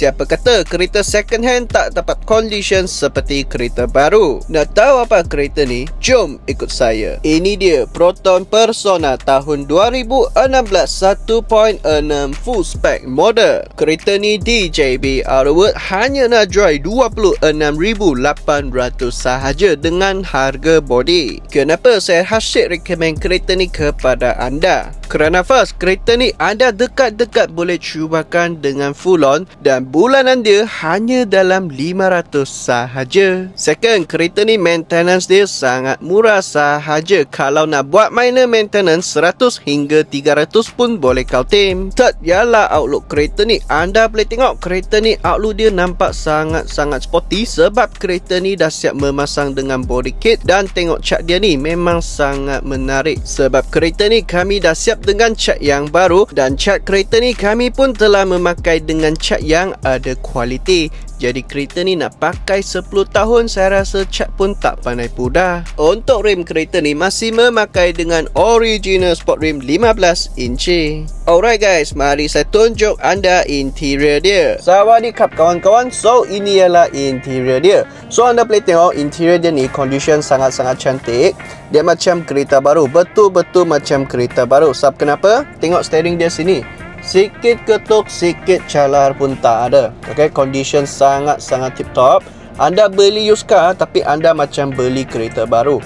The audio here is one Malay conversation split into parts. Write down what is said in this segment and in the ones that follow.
siapa kata kereta second hand tak dapat condition seperti kereta baru? Nak tahu apa kereta ni? Jom ikut saya. Ini dia Proton Persona tahun 2016 1.6 full spec model. Kereta ni di JB Autoworld hanya nak jual 26,800 sahaja dengan harga body. Kenapa saya hasil recommend kereta ni kepada anda? Kerana first, kereta ni anda dekat-dekat boleh cubakan dengan full on dan bulanan dia hanya dalam 500 sahaja. Second, kereta ni maintenance dia sangat murah sahaja. Kalau nak buat minor maintenance 100 hingga 300 pun boleh kau tim. Third, ialah outlook kereta ni. Anda boleh tengok kereta ni outlook dia nampak sangat-sangat sporty sebab kereta ni dah siap memasang dengan body kit dan tengok cat dia ni memang sangat menarik sebab kereta ni kami dah siap dengan cat yang baru dan cat kereta ni kami pun telah memakai dengan cat yang ada kualiti. Jadi kereta ni nak pakai 10 tahun saya rasa cat pun tak pandai pudar. Untuk rim kereta ni masih memakai dengan original sport rim 15 inci. Alright guys, mari saya tunjuk anda interior dia. Sawadikap kawan-kawan, so ini ialah interior dia. So anda boleh tengok interior dia ni condition sangat-sangat cantik. Dia macam kereta baru, betul-betul macam kereta baru. Sebab kenapa? Tengok steering dia sini. Sikit ketuk, sikit calar pun tak ada. Okay, condition sangat-sangat tip top. Anda beli used car tapi anda macam beli kereta baru.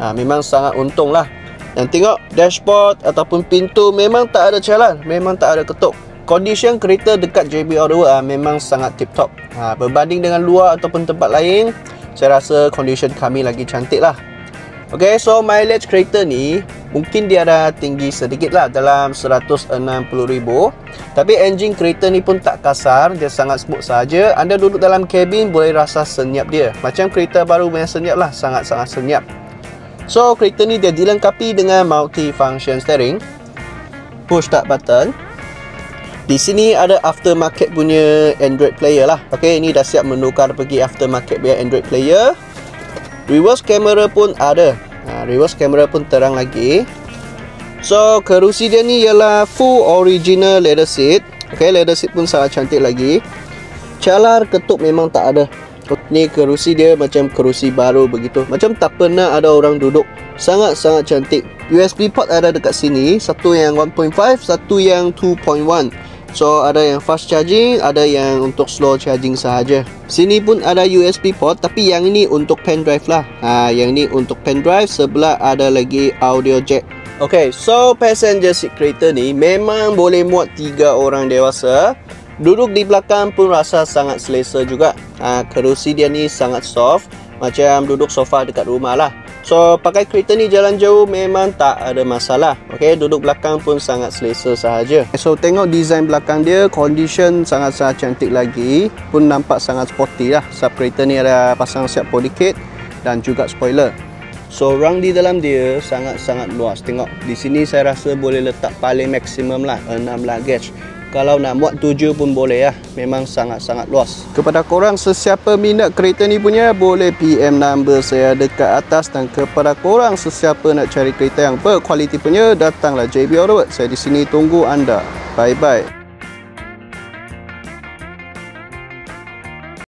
Ha, memang sangat untung lah. Dan tengok dashboard ataupun pintu memang tak ada calar. Memang tak ada ketuk. Condition kereta dekat JB Auto ha, memang sangat tip top. Ha, berbanding dengan luar ataupun tempat lain, saya rasa condition kami lagi cantik lah. Okay, so mileage kereta ni mungkin dia ada tinggi sedikit lah dalam 160,000 tapi engine kereta ni pun tak kasar dia sangat smooth saja anda duduk dalam kabin boleh rasa senyap dia macam kereta baru punya senyap lah sangat-sangat senyap so kereta ni dia dilengkapi dengan multi-function steering push start button di sini ada aftermarket punya Android player lah. Ok ini dah siap menukar pergi aftermarket punya Android player. Reverse camera pun ada. Ha, reverse camera pun terang lagi. So kerusi dia ni ialah full original leather seat. Ok leather seat pun sangat cantik lagi. Calar ketuk memang tak ada. Ni kerusi dia macam kerusi baru begitu. Macam tak pernah ada orang duduk. Sangat-sangat cantik. USB port ada dekat sini. Satu yang 1.5 satu yang 2.1 So ada yang fast charging, ada yang untuk slow charging sahaja. Sini pun ada USB port tapi yang ini untuk pen drive lah. Ha, yang ini untuk pen drive, sebelah ada lagi audio jack. Okay, so passenger seat kereta ni memang boleh muat tiga orang dewasa. Duduk di belakang pun rasa sangat selesa juga. Ha, kerusi dia ni sangat soft, macam duduk sofa dekat rumah lah. So pakai kereta ni jalan jauh memang tak ada masalah. Okay duduk belakang pun sangat selesa sahaja. So tengok design belakang dia Condition sangat-sangat cantik lagi. Pun nampak sangat sporty lah. Sebab kereta ni ada pasang siap body kit Dan juga spoiler. So rang di dalam dia sangat-sangat luas. Tengok di sini saya rasa boleh letak paling maksimum lah 6 luggage kalau nak muat tujuh pun boleh ya. Memang sangat-sangat luas. Kepada korang sesiapa minat kereta ni punya boleh PM number saya dekat atas dan kepada korang sesiapa nak cari kereta yang berkualiti punya datanglah JB Auto Saya di sini tunggu anda. Bye bye.